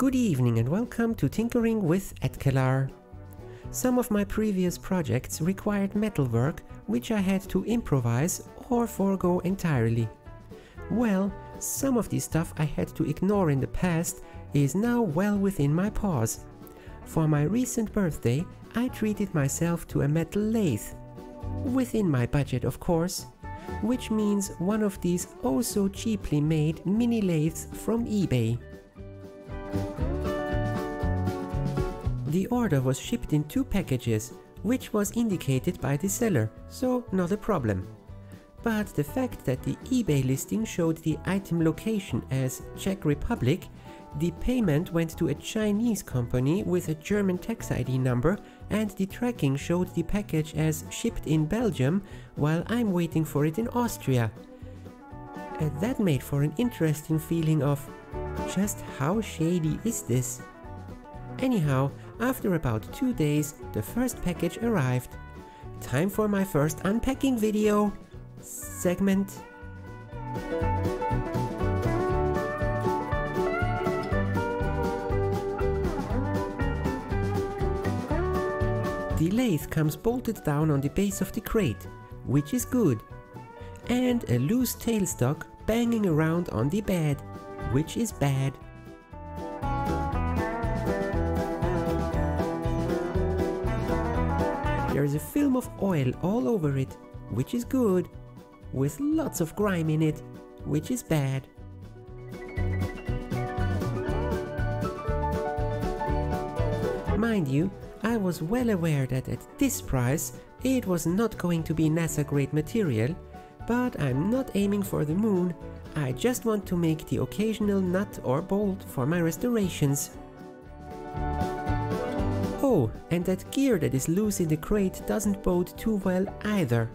Good evening and welcome to Tinkering with Atkelar. Some of my previous projects required metalwork which I had to improvise or forego entirely. Well, some of the stuff I had to ignore in the past is now well within my paws. For my recent birthday, I treated myself to a metal lathe. Within my budget, of course. Which means one of these oh so cheaply made mini lathes from eBay. The order was shipped in two packages, which was indicated by the seller, so not a problem. But the fact that the eBay listing showed the item location as Czech Republic, the payment went to a Chinese company with a German tax ID number and the tracking showed the package as shipped in Belgium while I'm waiting for it in Austria. Uh, that made for an interesting feeling of just how shady is this? Anyhow, after about two days, the first package arrived. Time for my first unpacking video segment. The lathe comes bolted down on the base of the crate, which is good, and a loose tailstock banging around on the bed, which is bad. There is a film of oil all over it, which is good, with lots of grime in it, which is bad. Mind you, I was well aware that at this price it was not going to be NASA grade material, but I'm not aiming for the moon, I just want to make the occasional nut or bolt for my restorations. Oh, and that gear that is loose in the crate doesn't bode too well either.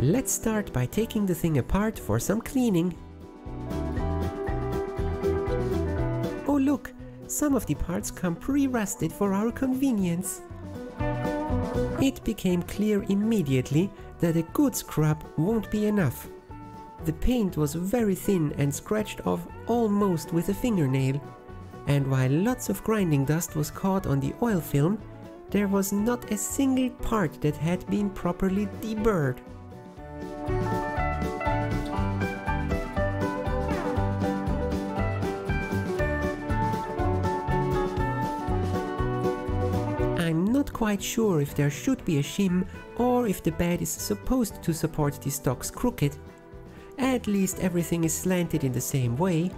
Let's start by taking the thing apart for some cleaning. Oh look, some of the parts come pre-rusted for our convenience. It became clear immediately that a good scrub won't be enough. The paint was very thin and scratched off almost with a fingernail, and while lots of grinding dust was caught on the oil film, there was not a single part that had been properly deburred. Quite sure if there should be a shim or if the bed is supposed to support the stocks crooked. At least everything is slanted in the same way.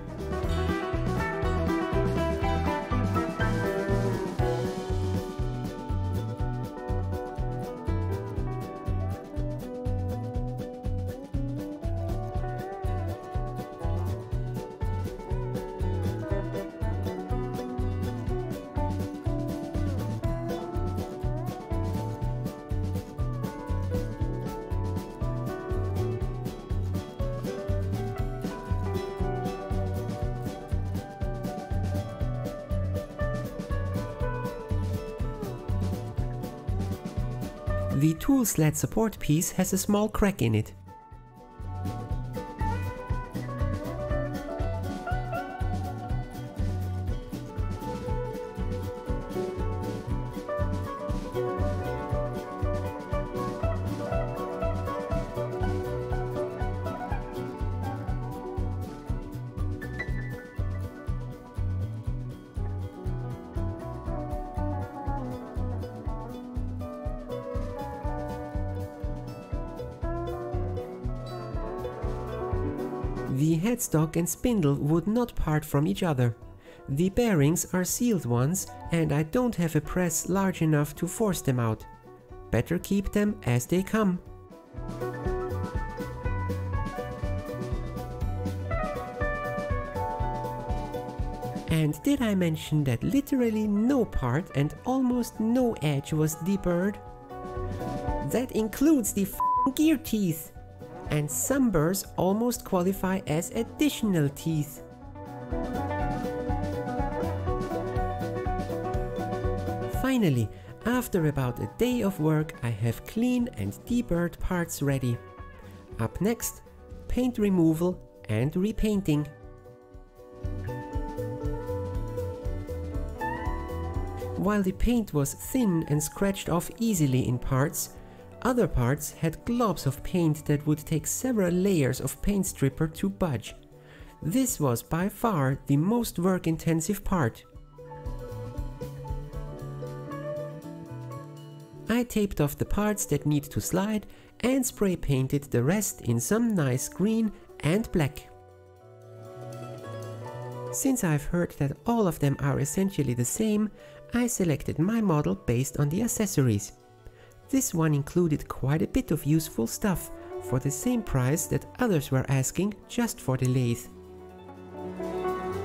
The tool sled support piece has a small crack in it. The headstock and spindle would not part from each other. The bearings are sealed ones and I don't have a press large enough to force them out. Better keep them as they come. And did I mention that literally no part and almost no edge was deburred? That includes the gear teeth! And some burrs almost qualify as additional teeth. Finally, After about a day of work, I have clean and deburred parts ready. Up next, paint removal and repainting. While the paint was thin and scratched off easily in parts, other parts had globs of paint that would take several layers of paint stripper to budge. This was by far the most work intensive part. I taped off the parts that need to slide and spray painted the rest in some nice green and black. Since I've heard that all of them are essentially the same, I selected my model based on the accessories. This one included quite a bit of useful stuff for the same price that others were asking just for the lathe.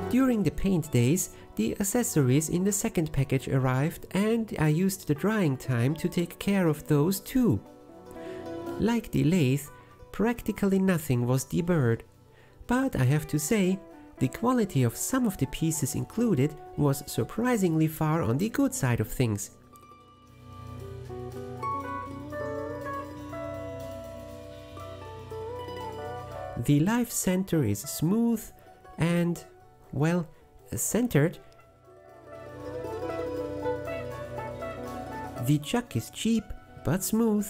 During the paint days, the accessories in the second package arrived and I used the drying time to take care of those too. Like the lathe, practically nothing was deburred. But I have to say, the quality of some of the pieces included was surprisingly far on the good side of things. The live center is smooth and, well, centered. The chuck is cheap but smooth.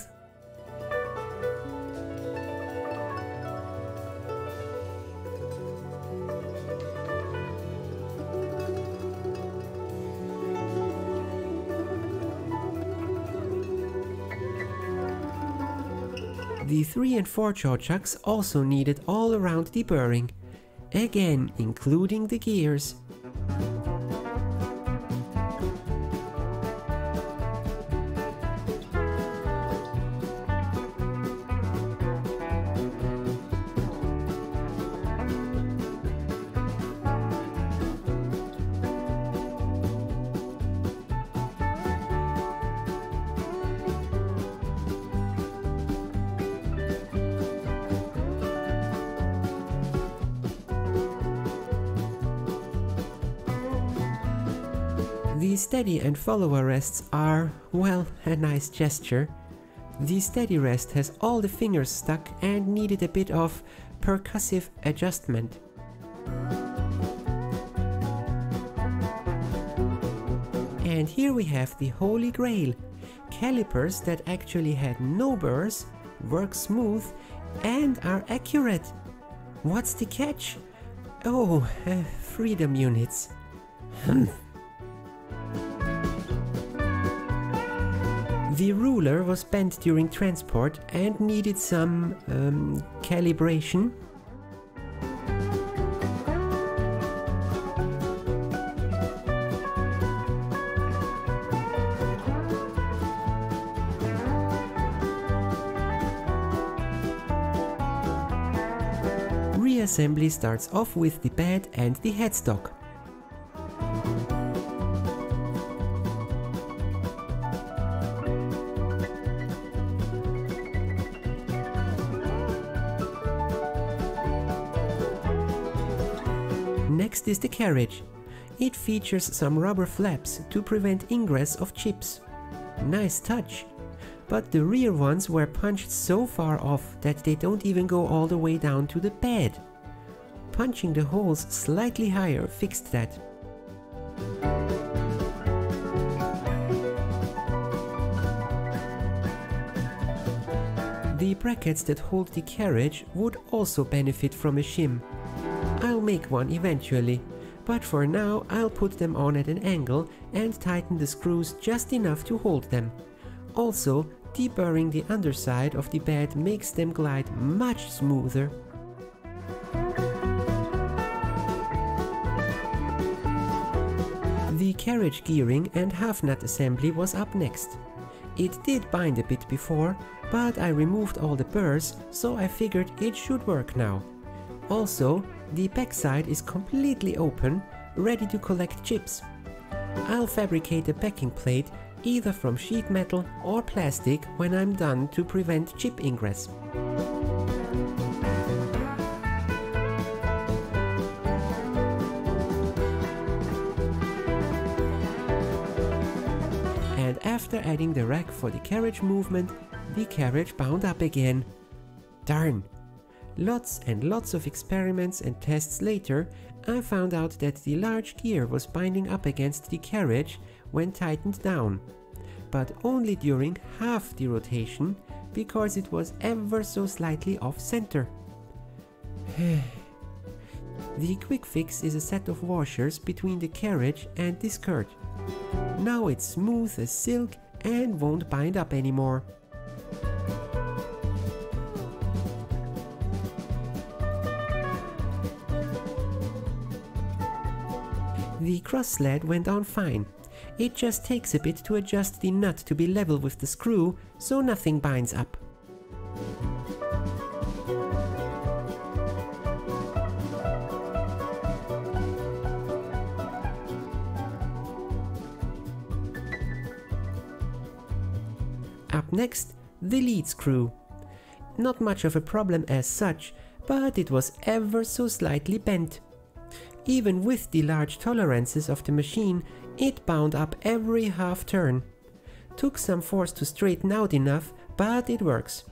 The 3 and 4 jaw chucks also needed all around deburring, again including the gears. The steady and follower rests are, well, a nice gesture. The steady rest has all the fingers stuck and needed a bit of percussive adjustment. And here we have the holy grail. Calipers that actually had no burrs, work smooth, and are accurate. What's the catch? Oh, uh, freedom units. The ruler was bent during transport and needed some um, calibration. Reassembly starts off with the bed and the headstock. Is the carriage. It features some rubber flaps to prevent ingress of chips. Nice touch. But the rear ones were punched so far off that they don't even go all the way down to the bed. Punching the holes slightly higher fixed that. The brackets that hold the carriage would also benefit from a shim. Make one eventually, but for now I'll put them on at an angle and tighten the screws just enough to hold them. Also, deburring the underside of the bed makes them glide much smoother. The carriage gearing and half nut assembly was up next. It did bind a bit before, but I removed all the burrs, so I figured it should work now. Also, the backside is completely open, ready to collect chips. I'll fabricate a backing plate either from sheet metal or plastic when I'm done to prevent chip ingress. And after adding the rack for the carriage movement, the carriage bound up again. Darn! Lots and lots of experiments and tests later, I found out that the large gear was binding up against the carriage when tightened down, but only during half the rotation because it was ever so slightly off center. the quick fix is a set of washers between the carriage and the skirt. Now it's smooth as silk and won't bind up anymore. The cross sled went on fine. It just takes a bit to adjust the nut to be level with the screw so nothing binds up. Up next, the lead screw. Not much of a problem as such, but it was ever so slightly bent. Even with the large tolerances of the machine, it bound up every half turn. Took some force to straighten out enough, but it works.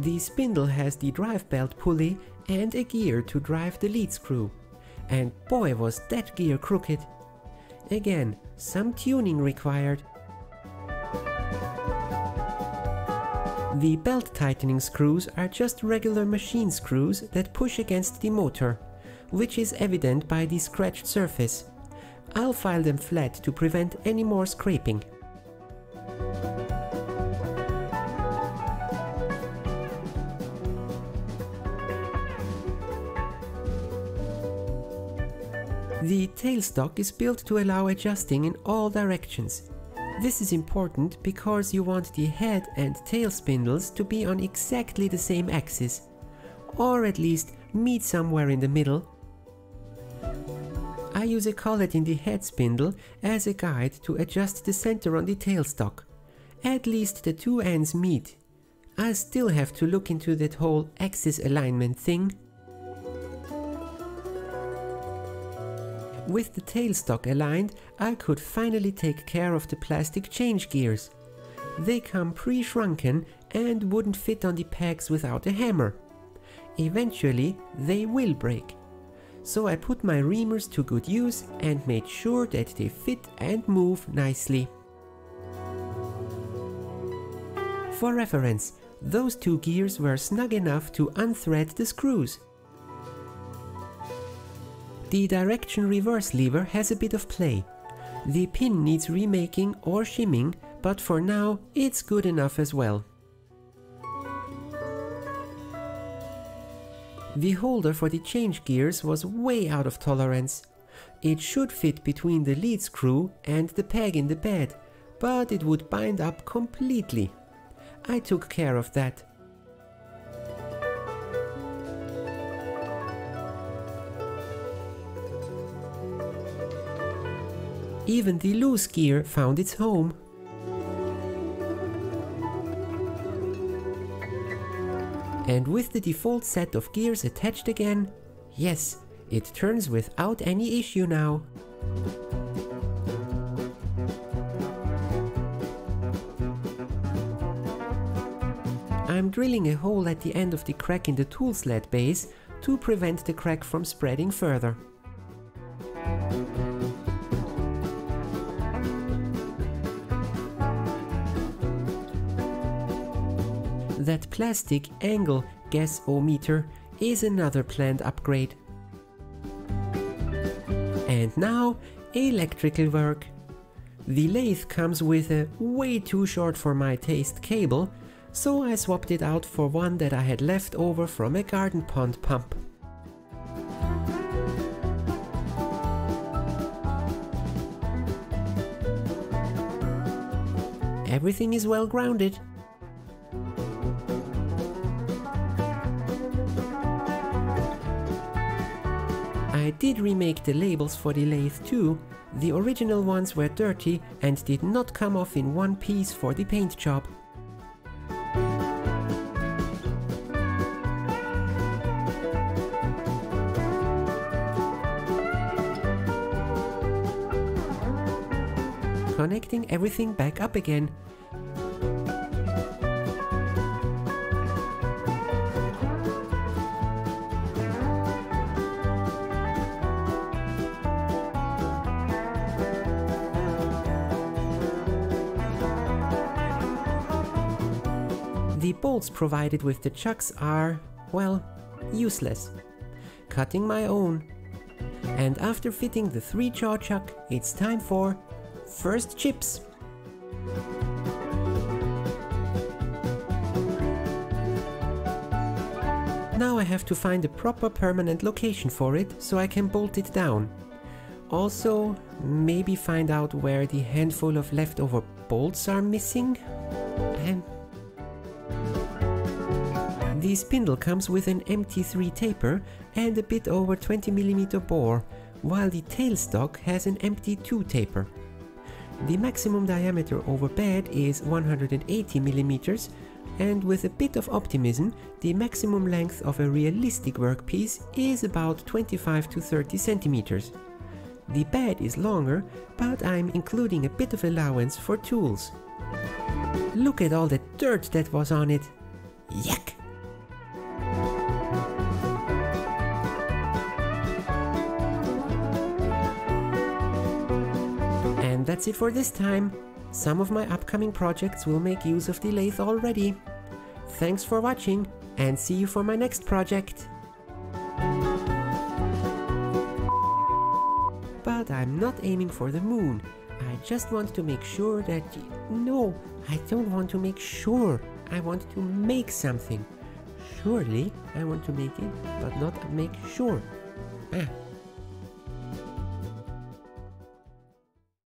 The spindle has the drive belt pulley and a gear to drive the lead screw. And boy was that gear crooked. Again, some tuning required. The belt tightening screws are just regular machine screws that push against the motor, which is evident by the scratched surface. I'll file them flat to prevent any more scraping. The tailstock is built to allow adjusting in all directions. This is important because you want the head and tail spindles to be on exactly the same axis, or at least meet somewhere in the middle. I use a collet in the head spindle as a guide to adjust the center on the tailstock. At least the two ends meet. I still have to look into that whole axis alignment thing. With the tailstock aligned, I could finally take care of the plastic change gears. They come pre-shrunken and wouldn't fit on the pegs without a hammer. Eventually, they will break. So I put my reamers to good use and made sure that they fit and move nicely. For reference, those two gears were snug enough to unthread the screws. The direction reverse lever has a bit of play. The pin needs remaking or shimming, but for now it's good enough as well. The holder for the change gears was way out of tolerance. It should fit between the lead screw and the peg in the bed, but it would bind up completely. I took care of that. Even the loose gear found its home. And with the default set of gears attached again, yes, it turns without any issue now. I'm drilling a hole at the end of the crack in the tool sled base to prevent the crack from spreading further. Plastic angle gas-o-meter is another planned upgrade. And now, electrical work. The lathe comes with a way too short for my taste cable, so I swapped it out for one that I had left over from a garden pond pump. Everything is well grounded. Did remake the labels for the lathe too. The original ones were dirty and did not come off in one piece for the paint job. connecting everything back up again. The bolts provided with the chucks are, well, useless. Cutting my own. And after fitting the 3 jaw chuck, it's time for first chips. Now I have to find a proper permanent location for it so I can bolt it down. Also, maybe find out where the handful of leftover bolts are missing. And the spindle comes with an MT3 taper and a bit over 20mm bore, while the tailstock has an MT2 taper. The maximum diameter over bed is 180mm and with a bit of optimism, the maximum length of a realistic workpiece is about 25 to 30 centimeters. The bed is longer, but I'm including a bit of allowance for tools. Look at all the dirt that was on it. Yuck! And that's it for this time. Some of my upcoming projects will make use of the lathe already. Thanks for watching and see you for my next project. But I'm not aiming for the moon. I just want to make sure that... No, I don't want to make sure. I want to make something. Surely, I want to make it, but not make sure. Ah,